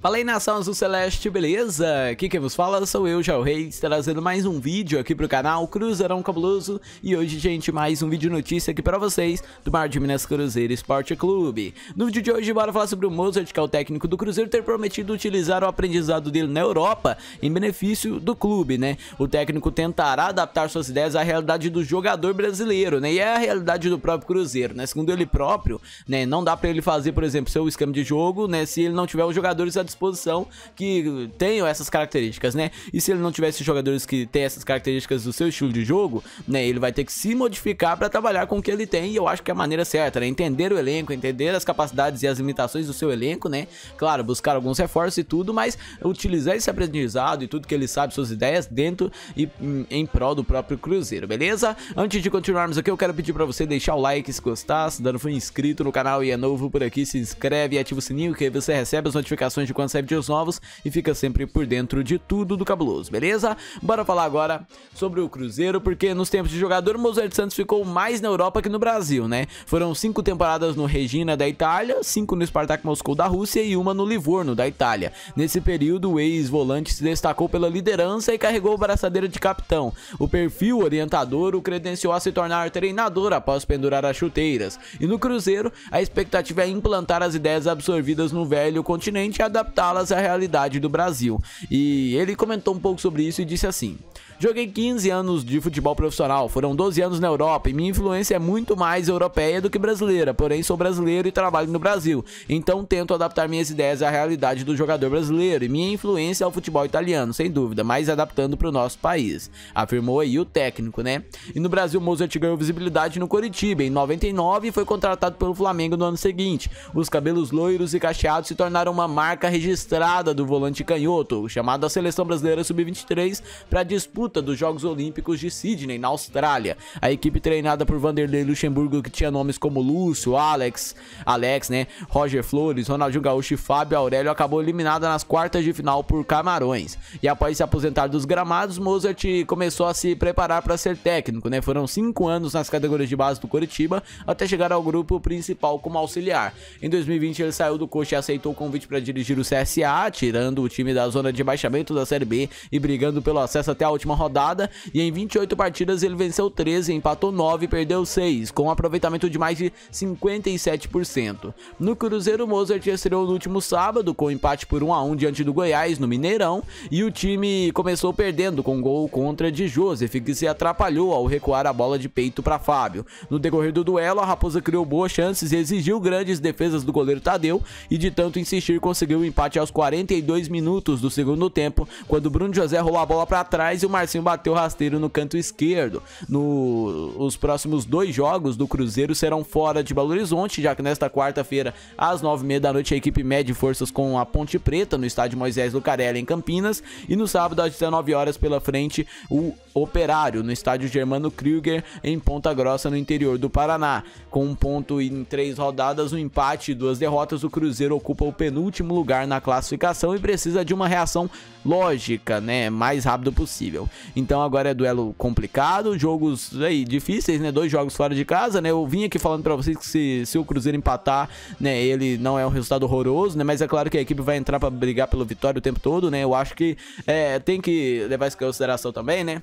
Fala aí nação azul celeste, beleza? Aqui quem vos fala sou eu, Jao Reis, trazendo mais um vídeo aqui pro canal Cruzeirão Cabuloso E hoje, gente, mais um vídeo notícia aqui pra vocês do Mar de Minas Cruzeiro Esporte Clube No vídeo de hoje, bora falar sobre o Mozart, que é o técnico do Cruzeiro, ter prometido utilizar o aprendizado dele na Europa em benefício do clube, né? O técnico tentará adaptar suas ideias à realidade do jogador brasileiro, né? E é a realidade do próprio Cruzeiro, né? Segundo ele próprio, né? Não dá pra ele fazer, por exemplo, seu esquema de jogo, né? Se ele não tiver os jogadores disposição que tenham essas características, né? E se ele não tivesse jogadores que têm essas características do seu estilo de jogo, né? Ele vai ter que se modificar para trabalhar com o que ele tem e eu acho que é a maneira certa, né? Entender o elenco, entender as capacidades e as limitações do seu elenco, né? Claro, buscar alguns reforços e tudo, mas utilizar esse aprendizado e tudo que ele sabe, suas ideias dentro e em, em prol do próprio Cruzeiro, beleza? Antes de continuarmos aqui, eu quero pedir para você deixar o like se gostar, se dando foi inscrito no canal e é novo por aqui, se inscreve e ativa o sininho que você recebe as notificações de quando vídeos novos e fica sempre por dentro de tudo do cabuloso, beleza? Bora falar agora sobre o Cruzeiro, porque nos tempos de jogador, o Mozart Santos ficou mais na Europa que no Brasil, né? Foram cinco temporadas no Regina da Itália, cinco no Spartak Moscou da Rússia e uma no Livorno da Itália. Nesse período, o ex-volante se destacou pela liderança e carregou o braçadeira de capitão. O perfil orientador o credenciou a se tornar treinador após pendurar as chuteiras. E no Cruzeiro, a expectativa é implantar as ideias absorvidas no velho continente e adaptá-las a realidade do Brasil. E ele comentou um pouco sobre isso e disse assim: Joguei 15 anos de futebol profissional, foram 12 anos na Europa e minha influência é muito mais europeia do que brasileira, porém sou brasileiro e trabalho no Brasil, então tento adaptar minhas ideias à realidade do jogador brasileiro e minha influência ao futebol italiano, sem dúvida, mas adaptando para o nosso país, afirmou aí o técnico, né? E no Brasil, Mozart ganhou visibilidade no Coritiba em 99 e foi contratado pelo Flamengo no ano seguinte. Os cabelos loiros e cacheados se tornaram uma marca registrada do volante canhoto, chamado a Seleção Brasileira Sub-23 para disputa disputa dos Jogos Olímpicos de Sydney, na Austrália. A equipe treinada por Vanderlei Luxemburgo, que tinha nomes como Lúcio, Alex, Alex, né, Roger Flores, Ronaldinho Gaúcho e Fábio Aurélio, acabou eliminada nas quartas de final por Camarões. E após se aposentar dos gramados, Mozart começou a se preparar para ser técnico, né? Foram cinco anos nas categorias de base do Curitiba até chegar ao grupo principal como auxiliar. Em 2020 ele saiu do coach e aceitou o convite para dirigir o CSA, tirando o time da zona de baixamento da Série B e brigando pelo acesso até a última rodada e em 28 partidas ele venceu 13, empatou 9 e perdeu 6, com um aproveitamento de mais de 57%. No Cruzeiro, Mozart estreou no último sábado com um empate por 1 a 1 diante do Goiás no Mineirão e o time começou perdendo com um gol contra de Joseph, que se atrapalhou ao recuar a bola de peito para Fábio. No decorrer do duelo, a Raposa criou boas chances e exigiu grandes defesas do goleiro Tadeu e de tanto insistir conseguiu o um empate aos 42 minutos do segundo tempo, quando Bruno José rolou a bola para trás e o Marcelo Marcinho bateu rasteiro no canto esquerdo. No, os próximos dois jogos do Cruzeiro serão fora de Belo Horizonte, já que nesta quarta-feira, às nove e meia da noite, a equipe mede forças com a Ponte Preta, no estádio Moisés Lucarelli, em Campinas. E no sábado, às 19 horas, pela frente, o Operário, no estádio Germano Krüger, em Ponta Grossa, no interior do Paraná. Com um ponto em três rodadas, um empate e duas derrotas, o Cruzeiro ocupa o penúltimo lugar na classificação e precisa de uma reação lógica, né? Mais rápido possível. Então agora é duelo complicado, jogos aí difíceis, né? Dois jogos fora de casa, né? Eu vim aqui falando para vocês que se, se o Cruzeiro empatar, né, ele não é um resultado horroroso, né? Mas é claro que a equipe vai entrar para brigar pelo vitória o tempo todo, né? Eu acho que é, tem que levar isso em consideração também, né?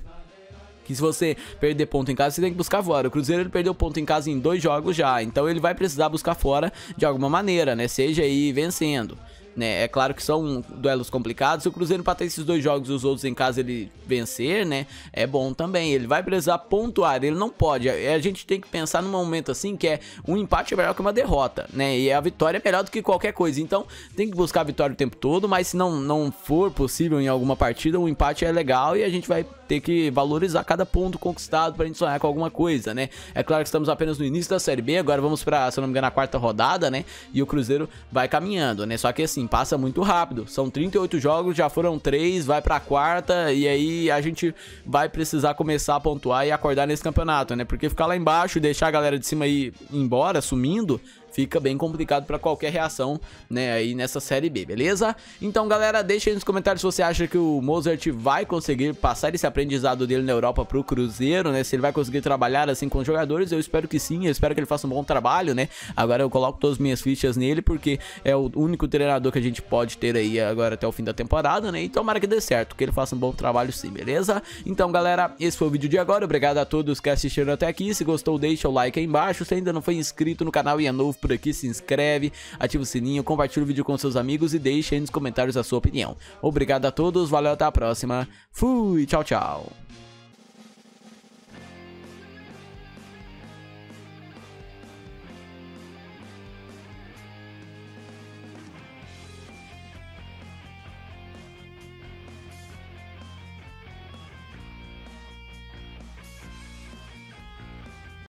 que se você perder ponto em casa, você tem que buscar fora. O Cruzeiro ele perdeu ponto em casa em dois jogos já, então ele vai precisar buscar fora de alguma maneira, né? Seja aí vencendo né? É claro que são duelos complicados. Se o Cruzeiro empatar esses dois jogos e os outros em casa ele vencer, né? É bom também. Ele vai precisar pontuar, ele não pode. A gente tem que pensar num momento assim que é um empate é melhor que uma derrota, né? E a vitória é melhor do que qualquer coisa. Então tem que buscar a vitória o tempo todo, mas se não, não for possível em alguma partida, um empate é legal e a gente vai ter que valorizar cada ponto conquistado pra gente sonhar com alguma coisa, né? É claro que estamos apenas no início da Série B, agora vamos pra, se eu não me engano, a quarta rodada, né? E o Cruzeiro vai caminhando, né? Só que assim, passa muito rápido. São 38 jogos, já foram 3, vai pra quarta e aí a gente vai precisar começar a pontuar e acordar nesse campeonato, né? Porque ficar lá embaixo e deixar a galera de cima aí embora, sumindo, fica bem complicado para qualquer reação, né, aí nessa série B, beleza? Então, galera, deixa aí nos comentários se você acha que o Mozart vai conseguir passar esse aprendizado dele na Europa pro Cruzeiro, né? Se ele vai conseguir trabalhar assim com os jogadores, eu espero que sim, eu espero que ele faça um bom trabalho, né? Agora eu coloco todas as minhas fichas nele porque é o único treinador que a gente pode ter aí agora até o fim da temporada, né? E tomara que dê certo, que ele faça um bom trabalho sim, beleza? Então, galera, esse foi o vídeo de agora. Obrigado a todos que assistiram até aqui. Se gostou, deixa o like aí embaixo. Se ainda não foi inscrito no canal e é novo por aqui, se inscreve, ativa o sininho, compartilha o vídeo com seus amigos e deixa aí nos comentários a sua opinião. Obrigado a todos, valeu, até a próxima. Fui, tchau, tchau.